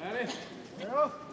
Allez, allez